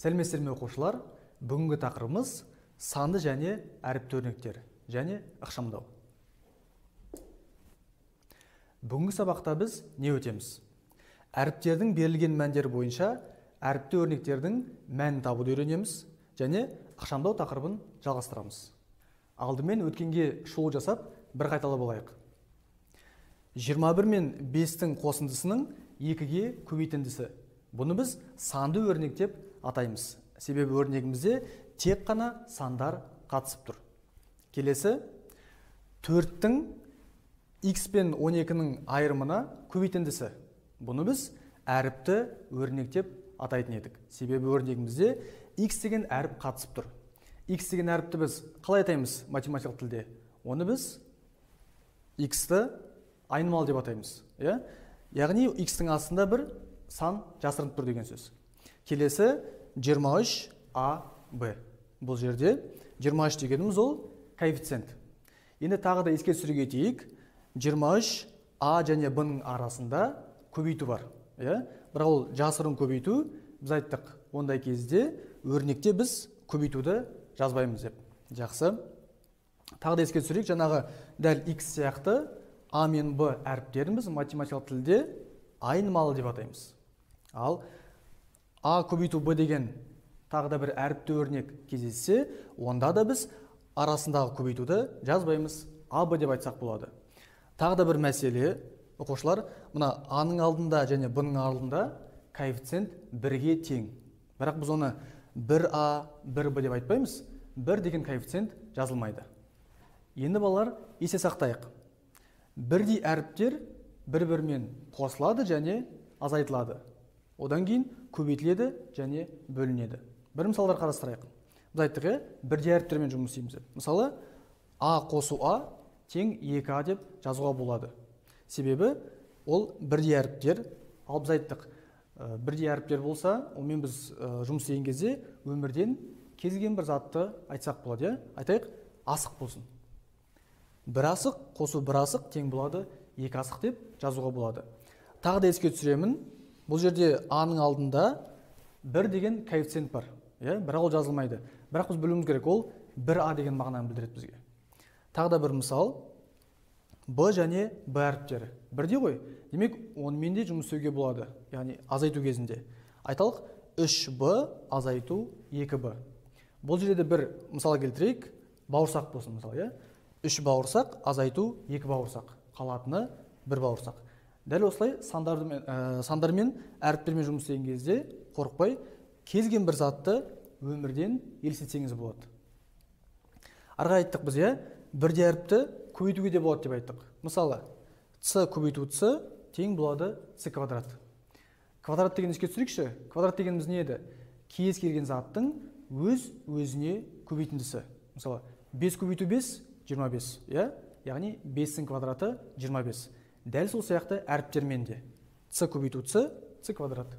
сәлеметсіздер ме оқушылар? Бүгінгі тақырыбымыз санды және әріпті өрнектер және ықшамдау. Бүгінгі сабақта біз не өтеміз? Әріптердің берілген мәндері бойынша әріпті өрнектердің мәнін табуды үйренеміз және ықшамдау тақырыбын жалғастырамыз. Алдымен өткенге шолу жасап бір қайталап алайық 21 мен 5-тің қосындысының екіге көбейтіндісі. Бұны біз санды өрнек деп атаймыз. Себебі өрнегімізде тек қана сандар қатысып тұр. Келесі төрттің x пен 12-нің айырымына көбейтіндісі. Бұны біз әріпті өрнек деп атайтын едік. Себебі өрнегімізде x деген әріп қатысып тұр. X деген әріпті біз қалай атаймыз математикалық тілде? Оны біз x-ті айнымалы деп атаймыз иә? Яғни x-тің астында бір сан жасырынып тұр деген сөз. Келесі 23 а б. Бұл жерде 23 дегеніміз ол коэффициент. Енді тағы да еске түсіре кетейік. 23 а және б ның арасында көбейту бар иә? Бірақ ол жасырын көбейту біз айттық ондай кезде өрнекте біз көбейтуді жазбаймыз деп. Жақсы. Тағы да еске түсірейік жаңағы дәл x сияқты а мен б әріптерін біз математикалық тілде айнымалы деп атаймыз. Ал а көбейту б деген тағы да бір әріпті өрнек кездессе онда да біз арасындағы көбейтуді жазбаймыз. А б деп айтсақ болады. Тағы да бір мәселе оқушылар мына аның алдында және б ның алдында коэффициент бірге тең. Бірақ біз оны бір а бір б деп айтпаймыз. Бір деген коэффициент жазылмайды. Енді балалар есте сақтайық. Бірдей әріптер бір бірімен қосылады және азайтылады. Одан кейін көбейтіледі және бөлінеді. Бір мысалдар қарастырайық. Біз айттық иә бірдей әріптермен жұмыс істейміз деп. Мысалы а қосу а тең екі а деп жазуға болады. Себебі ол бірдей әріптер. Ал біз айттық бірдей әріптер болса онымен біз жұмыс істеген кезде өмірден кез келген бір затты айтсақ болады иә. Айтайық асық болсын. Бір асық қосу бір асық тең болады екі асық деп жазуға болады. Тағы да еске түсіремін. Бұл жерде аның алдында бір деген коэффициент бар иә? Бірақ ол жазылмайды. Бірақ біз білуіміз керек ол бір а деген мағынаны білдіреді бізге. Тағы да бір мысал. Б және б әріптері. Бірдей ғой. Демек онымен де жұмыс істеуге болады. Яғни азайту кезінде. Айталық 3b азайту 2b бұл жерде бір мысал келтірейік. Бауырсақ болсын мысалы иә? Үш бауырсақ азайту екі бауырсақ. Қалатыны бір бауырсақ. Дәл осылай сандармен, ә, сандармен әріптермен жұмыс істеген кезде қорықпай келген бір затты өмірден елестетсеңіз болады. Арға айттық біз иә? бірде әріпті көбейтуге де болады деп айттық. Мысалы с көбейту с тең болады с квадрат. Квадрат деген еске түсірейікші? Квадрат дегеніміз не еді? Кез келген заттың өз өзіне көбейтіндісі. Мысалы бес көбейту бес 25 иә? Яғни 5-ің квадраты 25 дәл сол сияқты әріптермен де. С көбейту с с квадрат.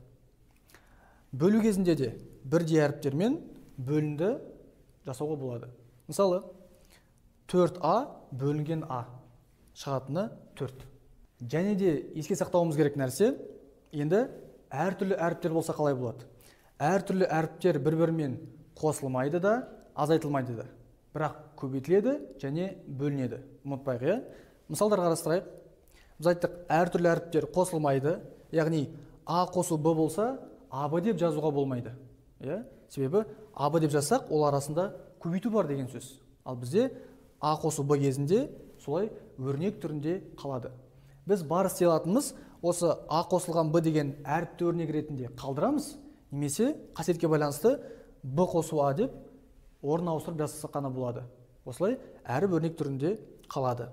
Бөлу кезінде де бірдей әріптермен бөлінді жасауға болады. Мысалы 4а бөлінген а шығатыны 4 және де еске сақтауымыз керек нәрсе енді әртүрлі әріптер болса қалай болады? Әртүрлі әріптер бір бірімен қосылмайды да азайтылмайды да. Бірақ көбейтіледі және бөлінеді. Ұмытпайық иә? Мысалдар қарастырайық. Біз айттық әртүрлі әріптер қосылмайды. Яғни а қосу б болса аб деп жазуға болмайды. Иә? Себебі аб деп жазсақ ол арасында көбейту бар деген сөз. Ал бізде а қосу б кезінде солай өрнек түрінде қалады. Біз бар істей алатынымыз осы а қосылған б деген әріпті өрнек ретінде қалдырамыз. Немесе қасиетке байланысты б қосу а деп орын ауыстырып жасасақ қана болады. Осылай әріп өрнек түрінде қалады.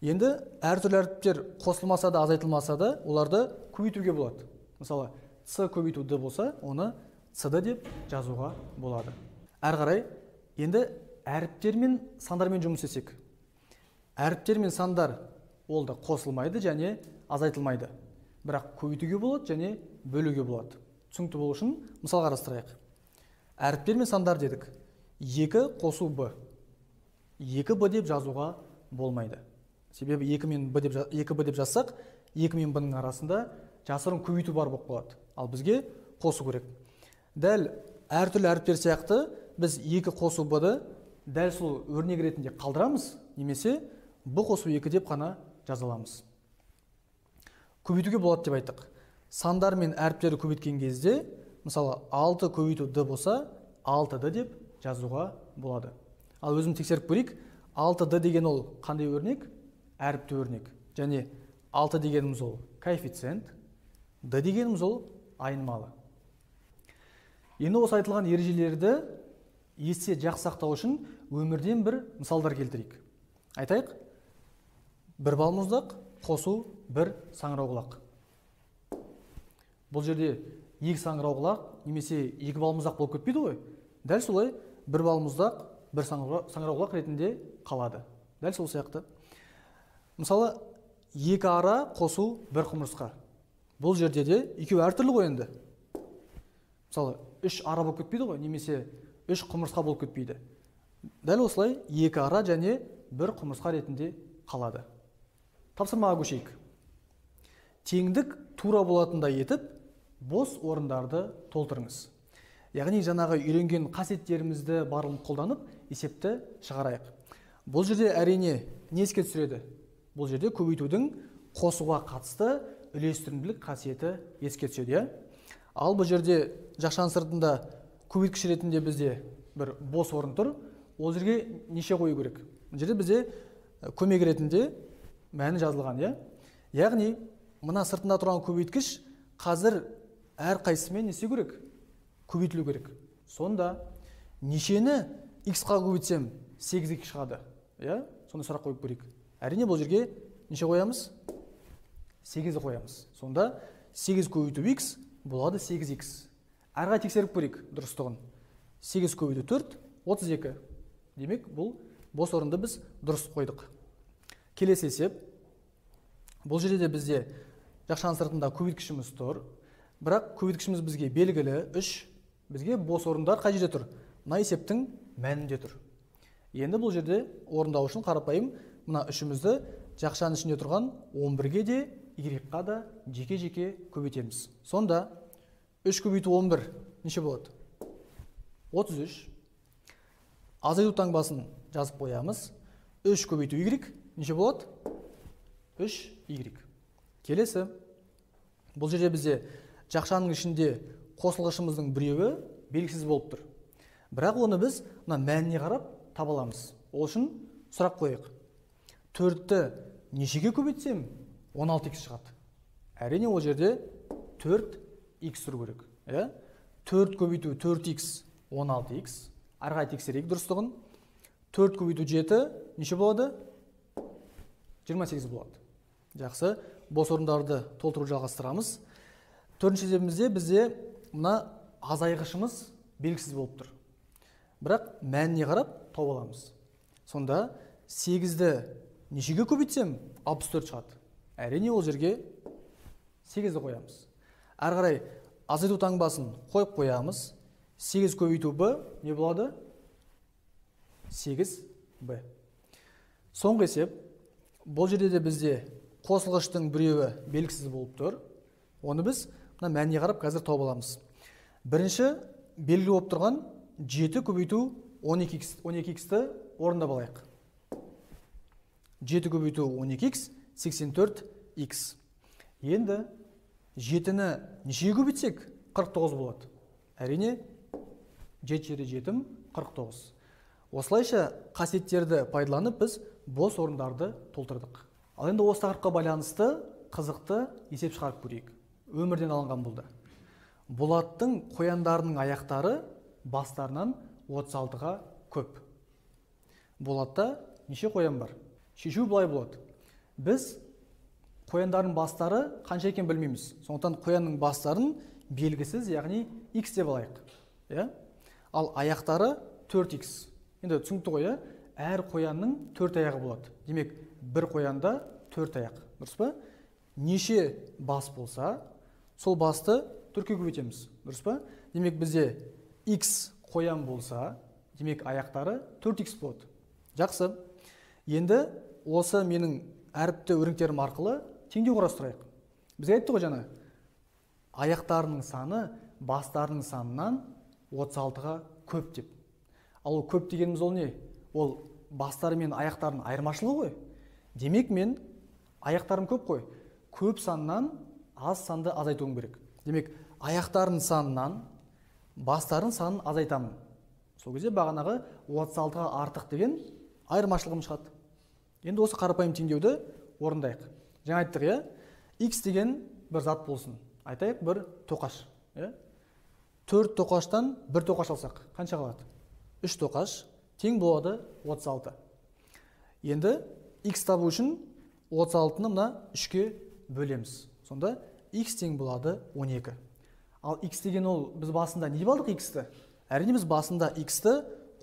Енді әртүрлі әріптер қосылмаса да азайтылмаса да оларды көбейтуге болады. Мысалы с көбейту д болса оны цд деп жазуға болады. Әрі қарай енді әріптер мен сандармен жұмыс істесек. Әріптер мен сандар ол да қосылмайды және азайтылмайды. Бірақ көбейтуге болады және бөлуге болады. Түсінікті болу үшін мысал қарастырайық. Әріптер мен сандар дедік. Екі қосу б. Екі б деп жазуға болмайды. Себебі екі мен б деп екі б деп жазсақ екі мен б ның арасында жасырын көбейту бар болып қалады. Ал бізге қосу керек. Дәл әртүрлі әріптер сияқты біз екі қосу б-ды дәл сол өрнек ретінде қалдырамыз немесе б қосу екі деп қана жаза аламыз көбейтуге болады деп айттық. Сандар мен әріптерді көбейткен кезде мысалы 6 көбейту д болса 6 д деп жазуға болады. Ал өзім тексеріп көрейік. 6 д деген ол қандай өрнек? Әріпті өрнек және 6 дегеніміз ол коэффициент д дегеніміз ол айнымалы. Енді осы айтылған ережелерді есте жақсы сақтау үшін өмірден бір мысалдар келтірейік. Айтайық. Бір балмұздақ қосу бір саңырауқұлақ бұл жерде екі саңырауқұлақ немесе екі балмұздақ болып кетпейді ғой. Дәл солай бір балмұздақ бір саңырауқұлақ ретінде қалады. Дәл сол сияқты. Мысалы екі ара қосу бір құмырсқа. Бұл жерде де екеуі әртүрлі ғой енді. Мысалы үш ара болып кетпейді ғой немесе үш құмырсқа болып кетпейді. Дәл осылай екі ара және бір құмырсқа ретінде қалады. Тапсырмаға көшейік. Теңдік тура болатындай етіп бос орындарды толтырыңыз. Яғни жаңағы үйренген қасиеттерімізді барлығын қолданып есепті шығарайық. Бұл жерде әрине не еске түсіреді? Бұл жерде көбейтудің қосуға қатысты үлестірімділік қасиеті еске түседі иә? Ал бұл жерде жақшаның сыртында көбейткіш ретінде бізде бір бос орын тұр. Ол жерге неше қою керек? Бұл жерде бізде көмек ретінде мәні жазылған иә? Яғни мына сыртында тұрған көбейткіш қазір әрқайсысымен не істеу керек? Көбейтілу керек. Сонда нешені x-қа көбейтсем 8 x шығады иә? Сондай сұрақ қойып көрейік. Әрине бұл жерге неше қоямыз? 8-ді қоямыз. Сонда 8 көбейту x болады 8x ары қарай тексеріп көрейік дұрыстығын. 8 көбейту 4 32 демек бұл бос орынды біз дұрыс қойдық. Келесі есеп. Бұл жерде де бізде жақшаның сыртында көбейткішіміз тұр. Бірақ көбейткішіміз бізге белгілі үш бізге бос орындар қай жерде тұр? Мына есептің мәнінде тұр. Енді бұл жерде орындау үшін қарапайым мына үшімізді жақшаның ішінде тұрған 11-ге де y-қа да жеке жеке көбейтеміз. Сонда 3 көбейту 11 неше болады? 33 азайту таңбасын жазып қоямыз. 3 көбейту y неше болады? 3 y келесі. Бұл жерде бізде жақшаның ішінде қосылғышымыздың біреуі белгісіз болып тұр. Бірақ оны біз мына мәніне қарап таба аламыз. Ол үшін сұрақ қояйық. Төртті нешеге көбейтсем? 16 х шығады. Әрине ол жерде 4 х тұру керек иә? Төрт көбейту 4 х 16 х ары қарай тексерейік дұрыстығын. Төрт көбейту жеті неше болады? 28 болады. Жақсы. Бос орындарды толтыру жалғастырамыз. Төртінші есебімізде бізде мына азайғышымыз белгісіз болып тұр. Бірақ мәніне қарап тауып аламыз. Сонда сегізді нешеге көбейтсем? 64 шығады әрине ол жерге сегізді қоямыз. Әрі қарай азайту таңбасын қойып қоямыз. сегіз көбейту б не болады? сегіз б. Соңғы есеп. Бұл жерде де бізде қосылғыштың біреуі белгісіз болып тұр. Оны біз мына мәніне қарап қазір тауып аламыз. Бірінші белгілі болып тұрған жеті көбейту 12 х 12 х-ті орындап алайық. Жеті көбейту 12 х 84 х енді жетіні нешеге көбейтсек? 49 болады. Әрине жеті жеті жетім 49 осылайша қасиеттерді пайдаланып біз бос орындарды толтырдық. Ал енді осы тақырыпқа байланысты қызықты есеп шығарып көрейік. Өмірден алынған болды. Болаттың қояндарының аяқтары бастарынан 36-ға көп. Болатта неше қоян бар? Шешу былай болады. Біз қояндардың бастары қанша екенін білмейміз. Сондықтан қоянның бастарын белгісіз яғни x деп алайық иә? Ал аяқтары 4x енді түсінікті ғой иә? Әр қоянның төрт аяғы болады. Демек бір қоянда төрт аяқ. Дұрыс па? Неше бас болса сол басты төртке көбейтеміз. Дұрыс па? Демек бізде x қоян болса демек аяқтары 4x болады. Жақсы. Енді осы менің әріпті өрнектерім арқылы теңдеу құрастырайық. Бізге айтты ғой жаңа аяқтарының саны бастарының санынан 36-ға көп деп. Ал ол көп дегеніміз ол не? Ол бастары мен аяқтарының айырмашылығы ғой. Демек мен аяқтарым көп қой. Көп саннан аз санды азайтуым керек. Демек аяқтардың санынан бастардың санын азайтамын. Сол кезде бағанағы 36-ға артық деген айырмашылығым шығады. Енді осы қарапайым теңдеуді орындайық. Жаңа айттық иә? X деген бір зат болсын. Айтайық бір тоқаш иә? Төрт тоқаштан бір тоқаш алсақ қанша қалады? Үш тоқаш тең болады 36 енді x табу үшін 36-ны мына үшке бөлеміз. Сонда x тең болады 12 ал x деген ол біз басында не деп алдық x-ті әрине біз басында x-ті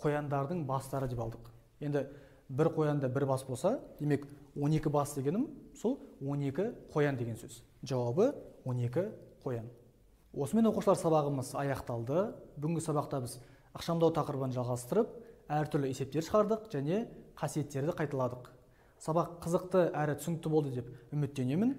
қояндардың бастары деп алдық. Енді бір қоянда бір бас болса демек 12 бас дегенім сол 12 қоян деген сөз. Жауабы 12 қоян. Осымен оқушылар сабағымыз аяқталды. Бүгінгі сабақта біз ықшамдау тақырыбын жалғастырып әртүрлі есептер шығардық және қасиеттерді қайталадық. Сабақ қызықты әрі түсінікті болды деп үміттенемін.